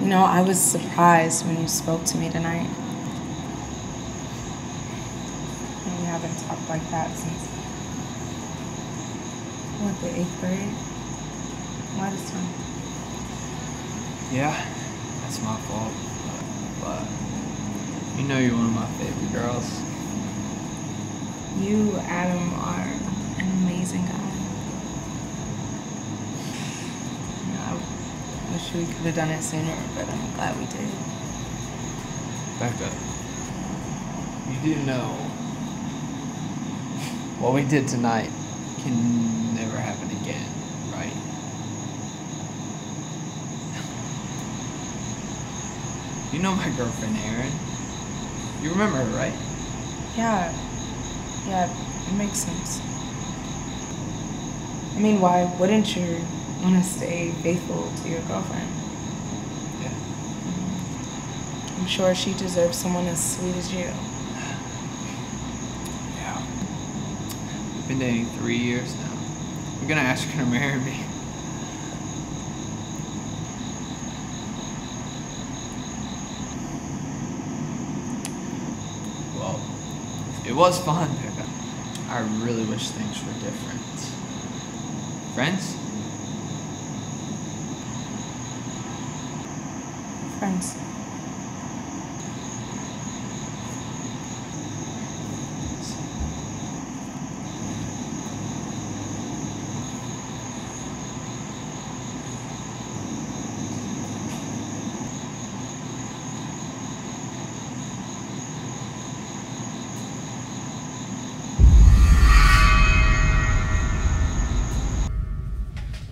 You know, I was surprised when you spoke to me tonight. And we haven't talked like that since, what, the eighth grade? Why this time? Yeah, that's my fault. But you know you're one of my favorite girls. You, Adam, are an amazing guy. I wish we could have done it sooner, but I'm glad we did. Becca, you do know what we did tonight can never happen again, right? You know my girlfriend, Erin. You remember her, right? Yeah, yeah, it makes sense. I mean, why wouldn't you want to stay faithful to your girlfriend? Yeah. I'm sure she deserves someone as sweet as you. Yeah. We've been dating three years now. I'm gonna ask her to marry me. Well, it was fun, I really wish things were different. Friends? Friends.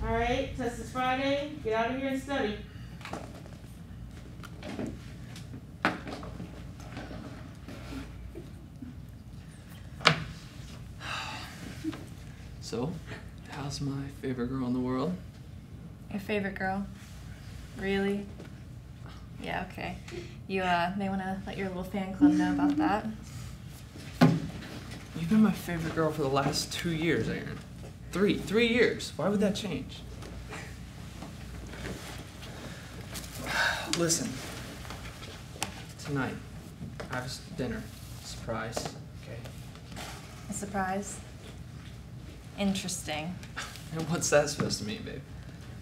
All right, test is Friday. Get out of here and study. So, how's my favorite girl in the world? Your favorite girl? Really? Yeah, okay. You uh, may want to let your little fan club know about that. You've been my favorite girl for the last two years, Erin. Three. Three years. Why would that change? Listen. Tonight, I have dinner. Surprise. Okay. A surprise. Interesting. And what's that supposed to mean, babe?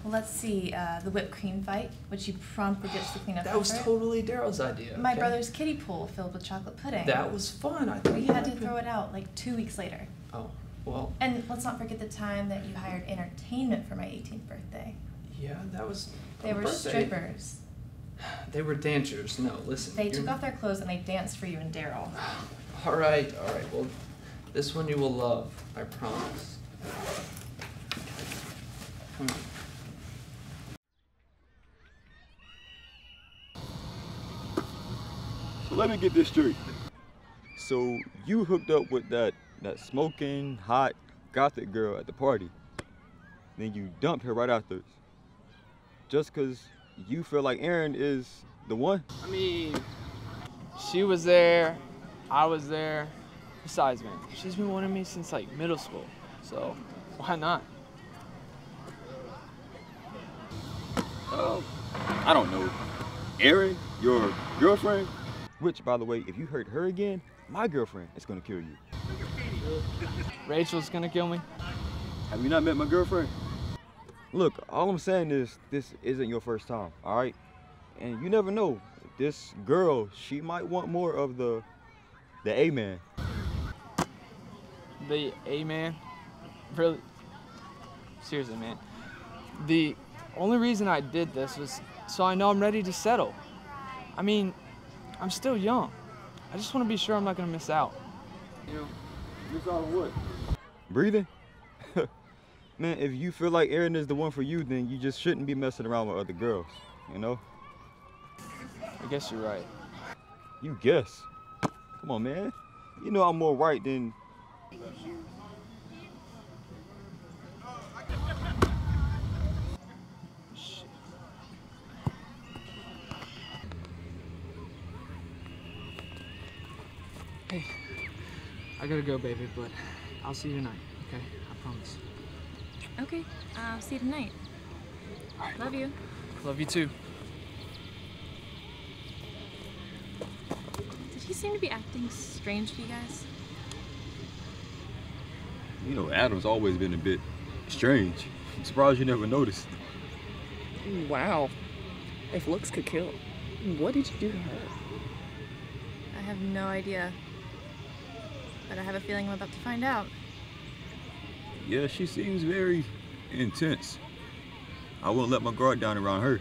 Well, let's see. Uh, the whipped cream fight, which you promptly ditched the cleanup That was effort. totally Daryl's idea. My okay? brother's kiddie pool filled with chocolate pudding. That was fun. I We had to throw it out like two weeks later. Oh, well, And let's not forget the time that you hired entertainment for my 18th birthday. yeah, that was. They were birthday. strippers. They were dancers. No, listen. They you're- took off their clothes and they danced for you and Daryl. All right, all right. Well, this one you will love. I promise. So let me get this straight. So you hooked up with that that smoking hot gothic girl at the party. Then you dumped her right after. Just cause you feel like Erin is the one? I mean, she was there, I was there. Besides, man, she's been wanting me since like middle school. So why not? Oh, I don't know. Erin, your girlfriend? Which by the way, if you hurt her again, my girlfriend is gonna kill you. Rachel's gonna kill me. Have you not met my girlfriend? Look, all I'm saying is this isn't your first time, all right? And you never know. This girl, she might want more of the the A man. The A man. Really? Seriously, man. The only reason I did this was so I know I'm ready to settle. I mean, I'm still young. I just want to be sure I'm not gonna miss out. You know, miss out on what? Breathing? Man, if you feel like Erin is the one for you, then you just shouldn't be messing around with other girls, you know? I guess you're right. You guess. Come on, man. You know I'm more right than. Okay, I gotta go, baby, but I'll see you tonight, okay? I promise. Okay, I'll see you tonight. Right. Love you. Love you too. Did he seem to be acting strange to you guys? You know, Adam's always been a bit strange. I'm surprised you never noticed. Wow. If looks could kill, what did you do to her? I have no idea. But I have a feeling I'm about to find out. Yeah, she seems very intense. I wouldn't let my guard down around her.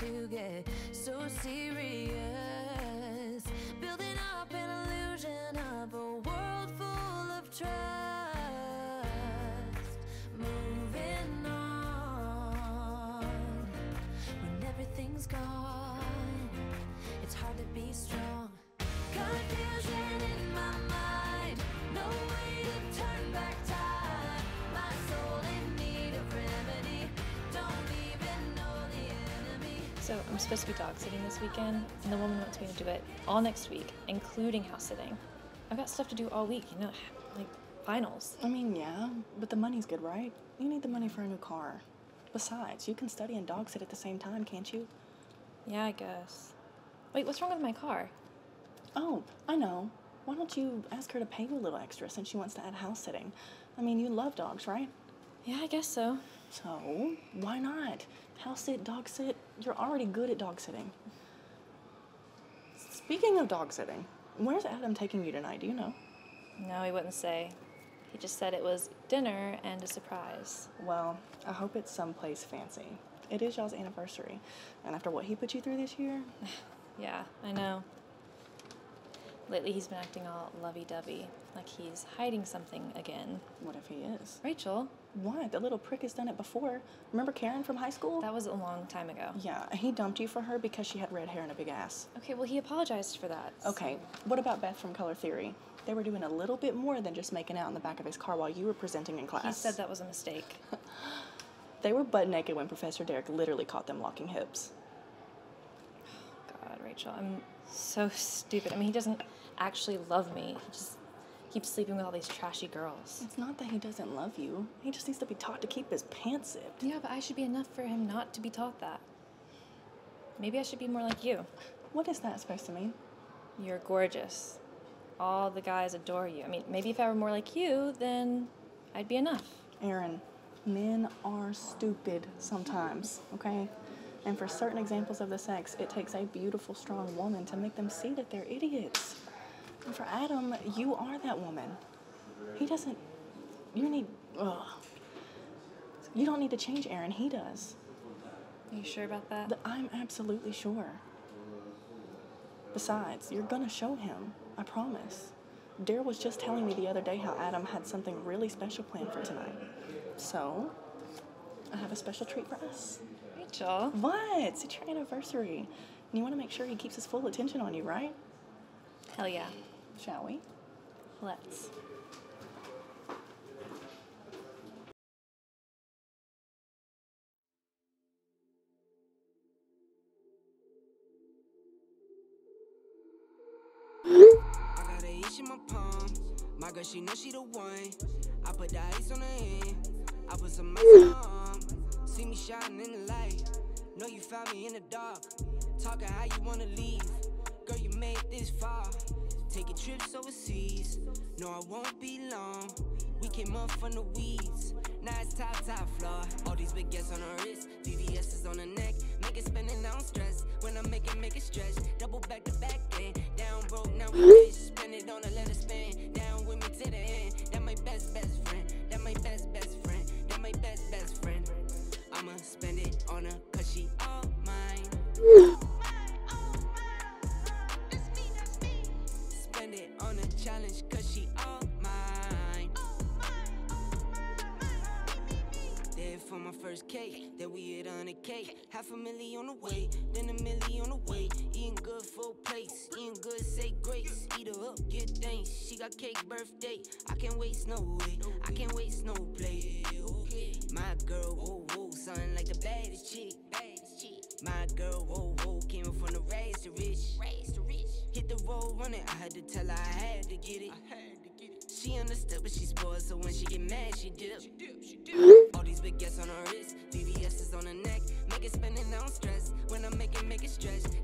To get so serious. Building up an illusion of a world full of trust. Moving on when everything's gone. It's hard to be strong. Confusion in my mind. So I'm supposed to be dog sitting this weekend, and the woman wants me to do it all next week, including house sitting. I've got stuff to do all week, you know, like finals. I mean, yeah, but the money's good, right? You need the money for a new car. Besides, you can study and dog sit at the same time, can't you? Yeah, I guess. Wait, what's wrong with my car? Oh, I know. Why don't you ask her to pay you a little extra since she wants to add house sitting? I mean, you love dogs, right? Yeah, I guess so. So, why not? House sit, dog sit, you're already good at dog sitting. Speaking of dog sitting, where's Adam taking you tonight? Do you know? No, he wouldn't say. He just said it was dinner and a surprise. Well, I hope it's someplace fancy. It is y'all's anniversary, and after what he put you through this year, Yeah, I know. Lately, he's been acting all lovey dovey, like he's hiding something again. what if he is? Rachel, What? The little prick has done it before. Remember Karen from high school? that was a long time ago. yeah, he dumped you for her because she had red hair and a big ass. Okay, well, he apologized for that. Okay, what about Beth from Color Theory? They were doing a little bit more than just making out in the back of his car while you were presenting in class. He said that was a mistake. They were butt naked when Professor Derek literally caught them locking hips. God, Rachel, I'm so stupid. I mean, he doesn't actually love me. He just keeps sleeping with all these trashy girls. It's not that he doesn't love you. He just needs to be taught to keep his pants zipped. Yeah, but I should be enough for him not to be taught that. Maybe I should be more like you. What is that supposed to mean? You're gorgeous. All the guys adore you. I mean, maybe if I were more like you, then I'd be enough. Erin, men are stupid sometimes, okay? And for certain examples of the sex, it takes a beautiful, strong woman to make them see that they're idiots. And for Adam, you are that woman. He doesn't. You need. Ugh. You don't need to change Erin, he does. Are you sure about that? I'm absolutely sure. Besides, you're gonna show him. I promise. Dare was just telling me the other day how Adam had something really special planned for tonight. So, I have a special treat for us. Rachel. What? It's your anniversary. And you want to make sure he keeps his full attention on you, right? Hell yeah. Shall we? Let's. I got a itch in my palm. My girl, she know she the one. I put the ice on her hand. I put some ice on her arm. See me shining in the light. Know you found me in the dark. Talking how you wanna leave. Girl, you made this far. Taking trips overseas. No, I won't be long. We came up from the weeds. Now it's top, top floor. All these big gets on her wrist. VVS is on her neck. Make it spin and I don't stress. When I make it, make it stretch. Double back to back then. Down broke, now we rich. Spend it on a let her spin. Down with me to the end. That my best, best friend. That my best, best friend. That my best, best friend. I'ma spend it on her, cause she all mine. K, then we hit 100k. Half a million on the way, then a million on the way. Eating good, full plates, eating good, say grace. Eat her up, get thanks. She got cake birthday. I can't waste no way, I can't waste no play. My girl, whoa, whoa, something like the baddest chick. My girl, whoa, whoa, came from the race to rich. Hit the road running, I had to tell her I had to get it. She understood, but she spoiled, so when she get mad, she dip. She dip, she dip. All these big gas on her wrist, VVS is on her neck. Make it spin and don't stress. When I make it, make it stretch.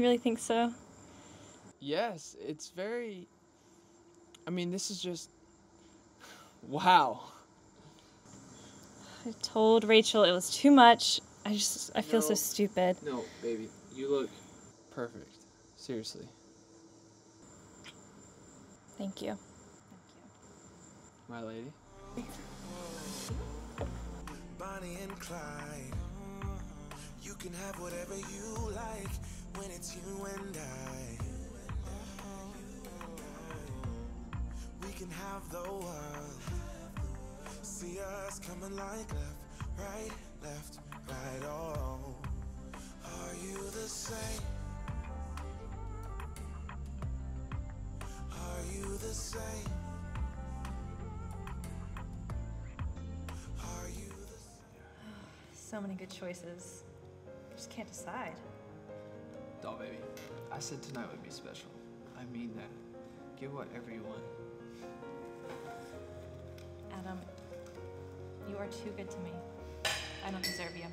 You really think so? Yes, it's very. I mean, this is just. Wow. I told Rachel it was too much. I just, I feel so stupid. No, baby, you look perfect. Seriously. Thank you. Thank you. My lady. Bonnie and Clyde. You can have whatever you like when it's you and I. We can have the world. See us coming like left, right, left, right. Oh, are you the same? Are you the same? Are you the same? So many good choices. I Just can't decide. Doll baby, I said tonight would be special. I mean that. Get whatever you want. Adam, you are too good to me. I don't deserve you.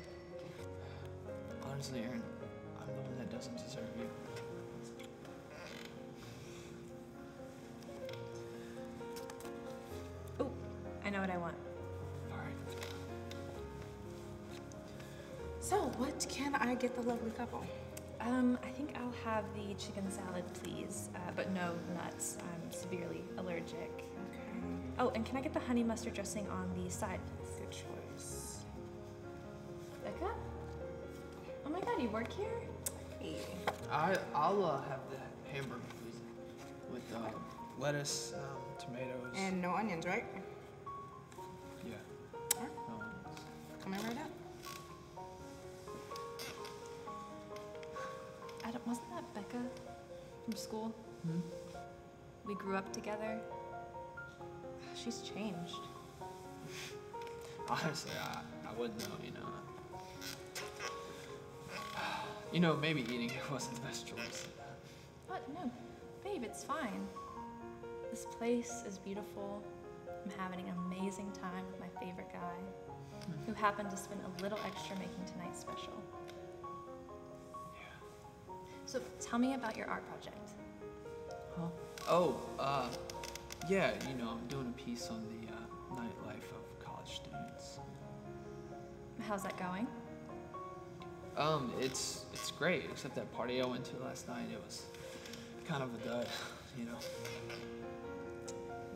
Honestly, Erin, I'm the one that doesn't deserve you. Oh, I know what I want. Alright. So, what can I get the lovely couple? Um, I think I'll have the chicken salad, please, uh, but no nuts. I'm severely allergic. Okay. Oh, and can I get the honey mustard dressing on the side, please? Good choice. Becca? Oh my god, you work here? Hey. I I'll uh, have the hamburger please, with uh, lettuce, um, tomatoes. And no onions, right? School? We grew up together. She's changed. Honestly, I, I wouldn't know, you know. You know, maybe eating it wasn't the best choice. What? No, babe, it's fine. This place is beautiful. I'm having an amazing time with my favorite guy, who happened to spend a little extra making tonight special. So tell me about your art project. Huh? Oh, uh, yeah, you know, I'm doing a piece on the uh, nightlife of college students. How's that going? Um, it's it's great, except that party I went to last night, it was kind of a dud, you know.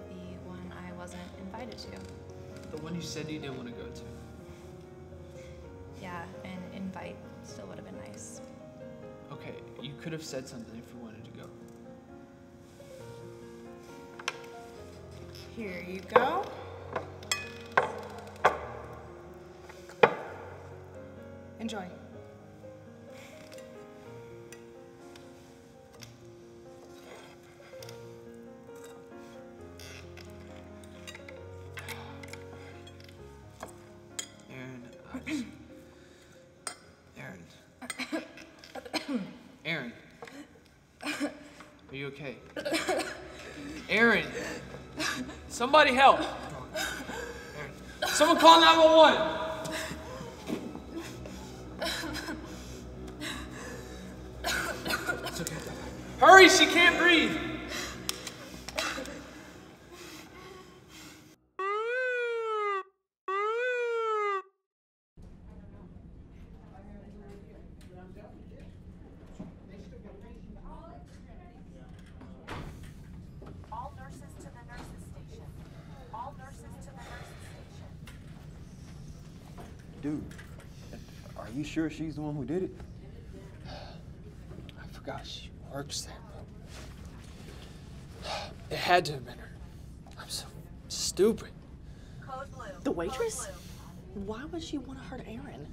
The one I wasn't invited to. The one you said you didn't want to go to. Yeah, an invite still would have been nice. Okay, you could have said something if you wanted to go. Here you go. Enjoy. Okay? Erin! Somebody help! Someone call 911! It's okay. Hurry, she can't breathe! All nurses to the nurses station. All nurses to the nurses station. Dude, are you sure she's the one who did it? I forgot she works there, bro. It had to have been her. I'm so stupid. The waitress? Why would she want to hurt Erin?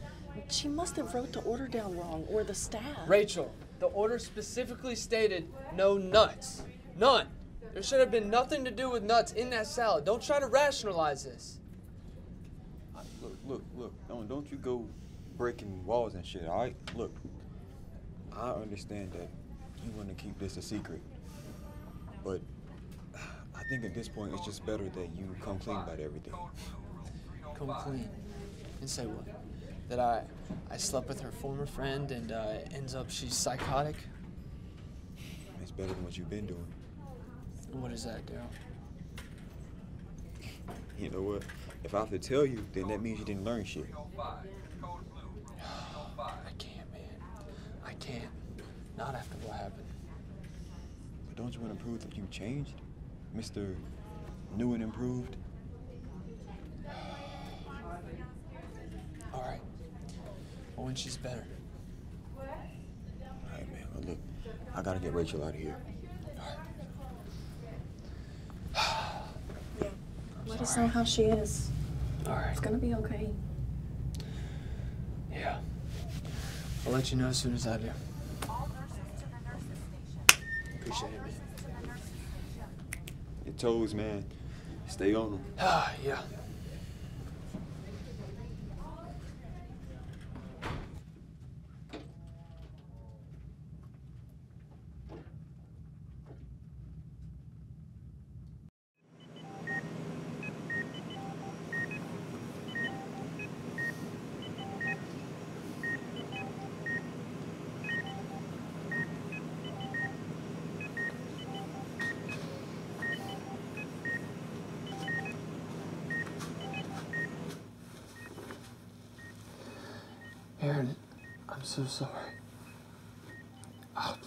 She must have wrote the order down wrong, or the staff. Rachel, the order specifically stated no nuts. None. There should have been nothing to do with nuts in that salad. Don't try to rationalize this. Look, look, look. Don't, don't you go breaking walls and shit, all right? Look, I understand that you want to keep this a secret, but I think at this point it's just better that you come clean about everything. Come clean. And say what? That I I slept with her former friend and uh, ends up she's psychotic? It's better than what you've been doing. What is that, Daryl? You know what? If I have to tell you, then that means you didn't learn shit. I can't, man. I can't. Not after what happened. But don't you want to prove that you changed? Mr. New and improved? All right. Well, when she's better. All right, man. Well, look, I gotta get Rachel out of here. Let us know how she is. All right. It's gonna be okay. Yeah. I'll let you know as soon as I do. Appreciate it, man. Your toes, man. Stay on them. Ah, yeah. Erin, I'm so sorry. Ah.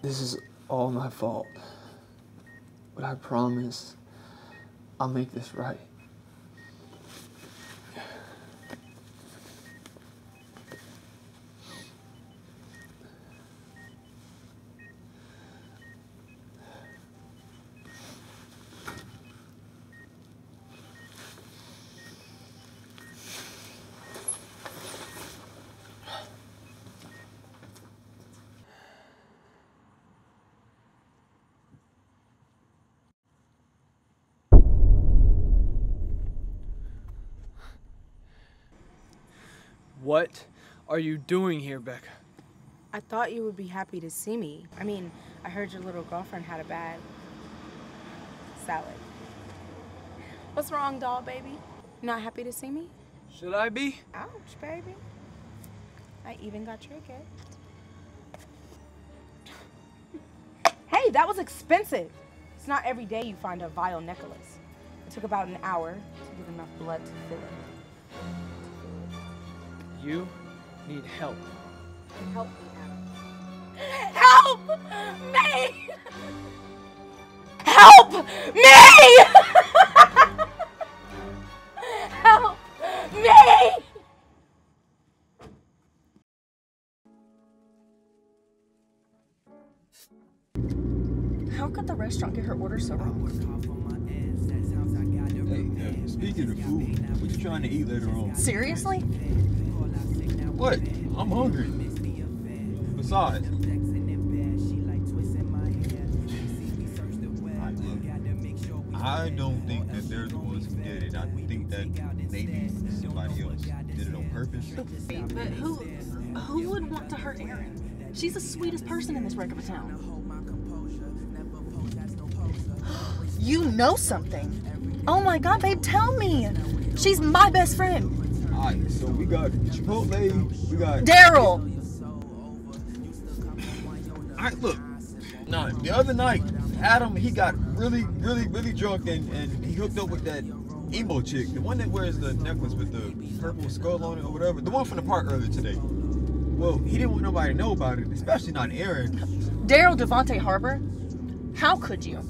This is all my fault. But I promise I'll make this right. What are you doing here, Becca? I thought you would be happy to see me. I mean, I heard your little girlfriend had a bad salad. What's wrong, doll baby? Not happy to see me? Should I be? Ouch, baby. I even got your gift. Hey, that was expensive. It's not every day you find a vial necklace. It took about an hour to get enough blood to fill it. You need help. Help me out. Help me! Help me! Help me! How could the restaurant get her order so wrong? Hey, uh, speaking of food, what you trying to eat later on? Seriously? What? I'm hungry. Besides, I don't think that they're the ones who did it. I think that maybe somebody else did it on purpose. But who who would want to hurt Erin? She's the sweetest person in this wreck of a town. You know something. Oh my god, babe, tell me. She's my best friend. So we got Chipotle, we got Daryl. Alright, look. Now, the other night, Adam, he got really, really, really drunk and, and he hooked up with that emo chick, the one that wears the necklace with the purple skull on it or whatever, the one from the park earlier today. Well, he didn't want nobody to know about it, especially not Erin. Daryl Devonte Harbor. How could you?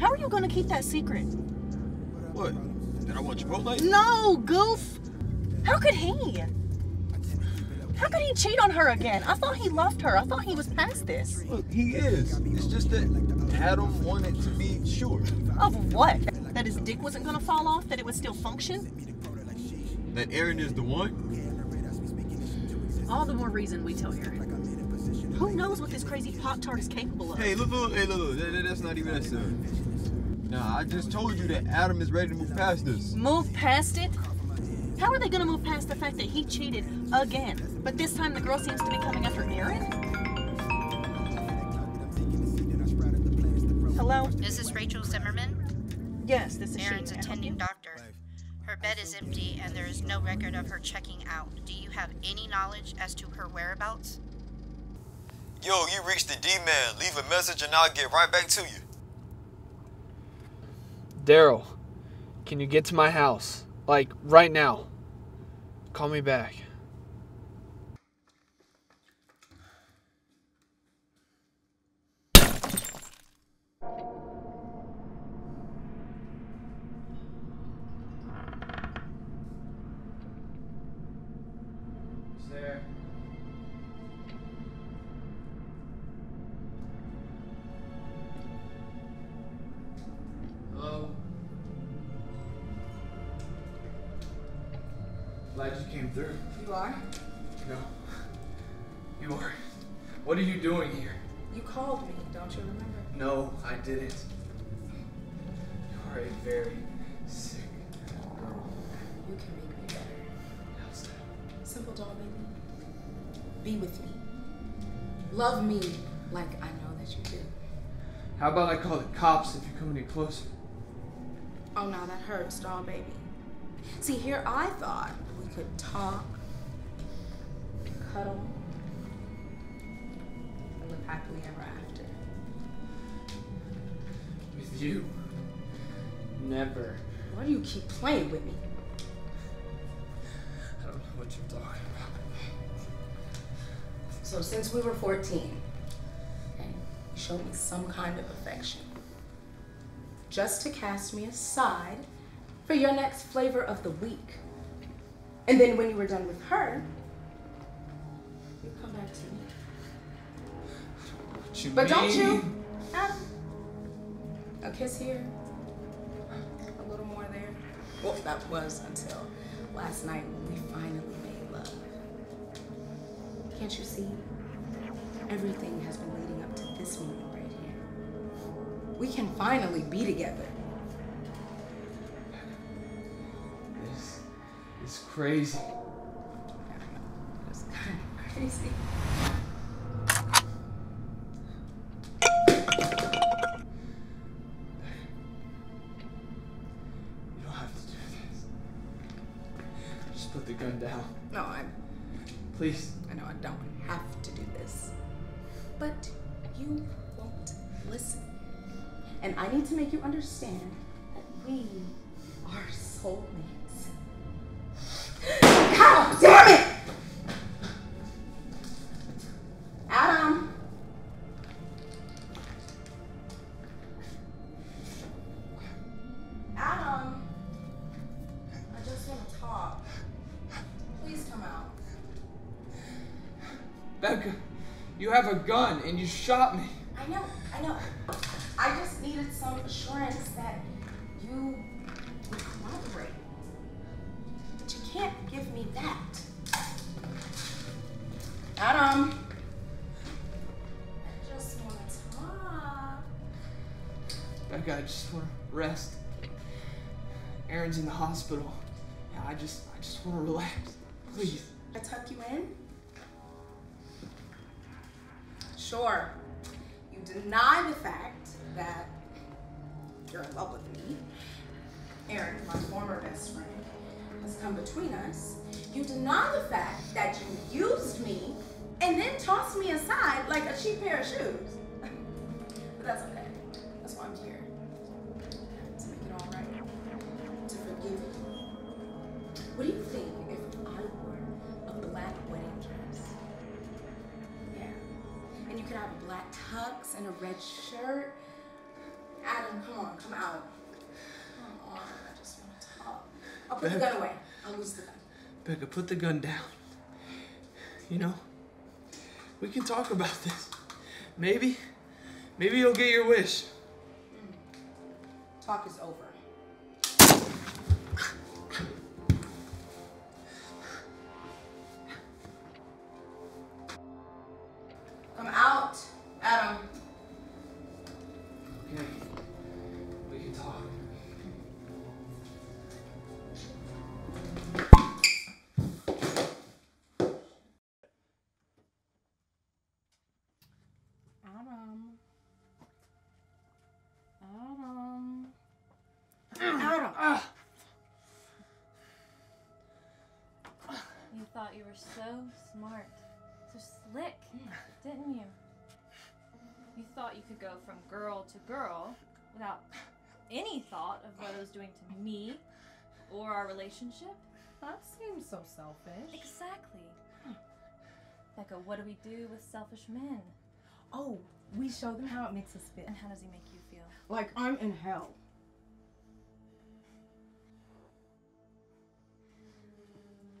How are you gonna keep that secret? What? That I want Chipotle? No, goof. How could he? How could he cheat on her again? I thought he loved her. I thought he was past this. Look, he is. It's just that Adam wanted to be sure. Of what? That his dick wasn't gonna fall off? That it would still function? That Erin is the one? All the more reason we tell Erin. Who knows what this crazy Pop Tart is capable of? Hey, look, look, hey, look, look. That, that- that's not even that serious. Nah, I just told you that Adam is ready to move past this. Move past it? How are they gonna move past the fact that he cheated again? But this time the girl seems to be coming after Erin? Hello? Is this Rachel Zimmerman? Yes, this is Erin's she. attending doctor. Her bed is empty and there is no record of her checking out. Do you have any knowledge as to her whereabouts? Yo, you reached the D-man. Leave a message and I'll get right back to you. Daryl, can you get to my house? Like, right now. Call me back. There? Through. You are? No. You are. What are you doing here? You called me, don't you remember? No, I didn't. You are a very sick girl. You can make me better. How's that? Simple doll baby. Be with me. Love me like I know that you do. How about I call the cops if you come any closer? Oh no, that hurts, doll baby. See, here I thought we could talk, cuddle, and live happily ever after. With you? Never. Why do you keep playing with me? I don't know what you're talking about. So since we were 14, okay, show me some kind of affection. Just to cast me aside for your next flavor of the week. And then when you were done with her, you come back to me. But don't you? Have a kiss here, a little more there. Well, that was until last night when we finally made love. Can't you see? Everything has been leading up to this moment right here. We can finally be together. Is crazy. It's kind of crazy. You don't have to do this. Just put the gun down. No, I'm. Please. I know I don't have to do this. But you won't listen. And I need to make you understand that we are soulmates. Have a gun and you shot me. Sure. You deny the fact that you're in love with me. Erin, my former best friend, has come between us. You deny the fact that you used me and then tossed me aside like a cheap pair of shoes. but that's okay. Red shirt. Adam, come on, come out. Come on, I just want to talk. I'll put the gun away. I'll lose the gun. Becca, put the gun down. You know, we can talk about this. Maybe, maybe you'll get your wish. Hmm. Talk is over. Were so smart, so slick, didn't you? You thought you could go from girl to girl without any thought of what it was doing to me or our relationship? That seems so selfish. Exactly. Becca, what do we do with selfish men? Oh, we show them how it makes us feel. And how does he make you feel? Like I'm in hell.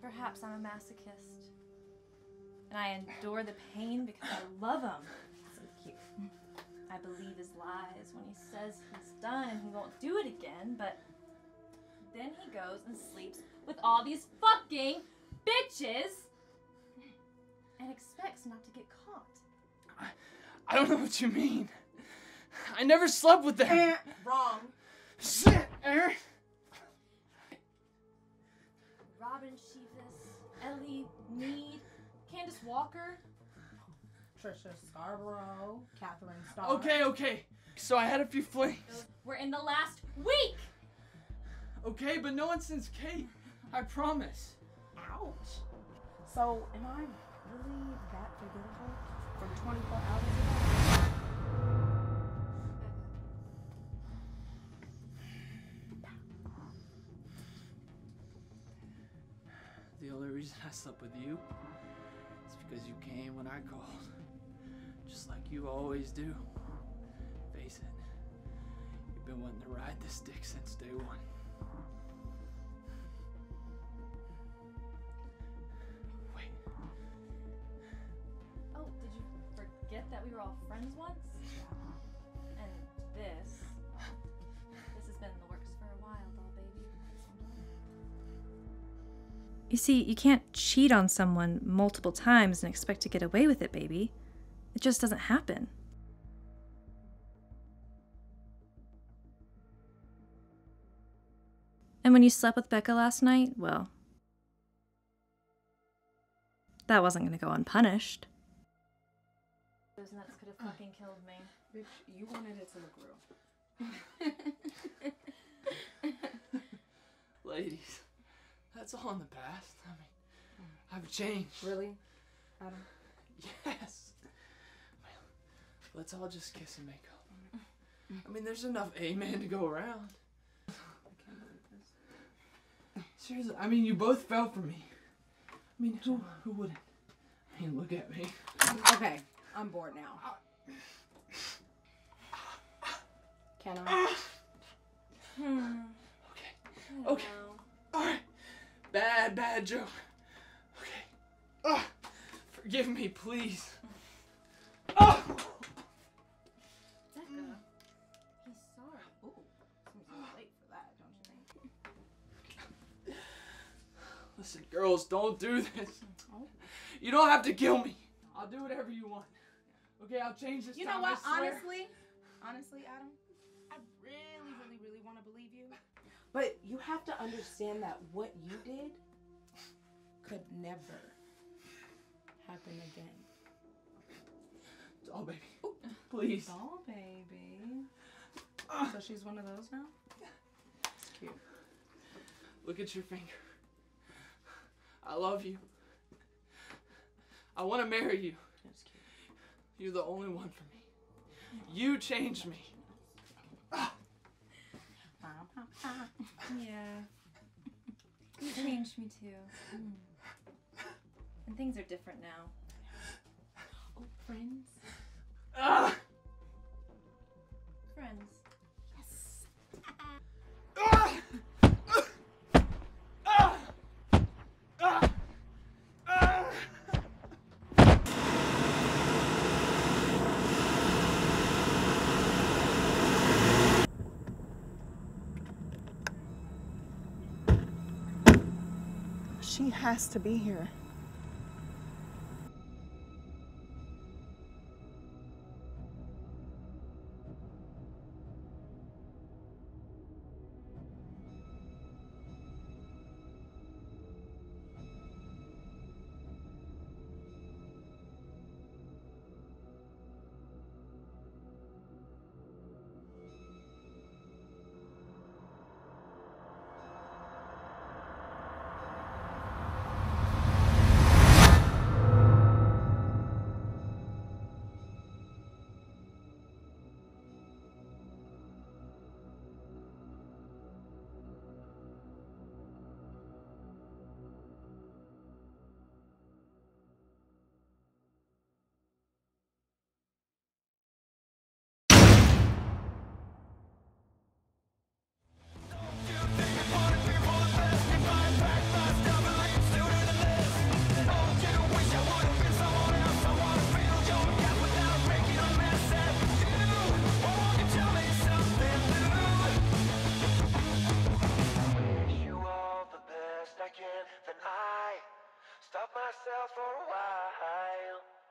Perhaps I'm a masochist. And I endure the pain because I love him. So cute. I believe his lies when he says he's done and he won't do it again, but then he goes and sleeps with all these fucking bitches and expects not to get caught. I don't know what you mean. I never slept with them. Eh, wrong. Shit, Erin. Ellie Mead, Candace Walker. Trisha Scarborough, Catherine Starr. Okay, okay. So I had a few flings. We're in the last week. Okay, but no one since Kate. I promise. Ouch. So am I really that forgettable for 24 hours a only reason I slept with you is because you came when I called. Just like you always do. Face it, you've been wanting to ride this dick since day one. Wait, Oh, did you forget that we were all friends once? You see, you can't cheat on someone multiple times and expect to get away with it, baby. It just doesn't happen. And when you slept with Becca last night, well, that wasn't going to go unpunished. Those nuts could have fucking killed me. Bitch, you wanted it to look real. ladies, that's all in the past. I mean, I've changed. Really? Adam? Yes. Well, let's all just kiss and make up. I mean, there's enough amen to go around. Seriously, I mean, you both fell for me. I mean, who who wouldn't? I mean, look at me. Okay, I'm bored now. Can I? Hmm. Okay. All right. Bad, bad joke. Okay. Ah, forgive me, please. Becca, he's sorry. Ooh, seems late for that, don't you think? Listen, girls, don't do this. You don't have to kill me. I'll do whatever you want. Okay, I'll change this You time, know what? Honestly, honestly, Adam, But you have to understand that what you did could never happen again. Doll baby. Ooh. Please. Doll baby. Ah. So she's one of those now? It's cute. Look at your finger. I love you. I want to marry you. That's cute. You're the only one for me. You changed me. Uh-huh. yeah. You changed me too. Mm. And things are different now. Oh, friends. Friends. has to be here. myself for a while.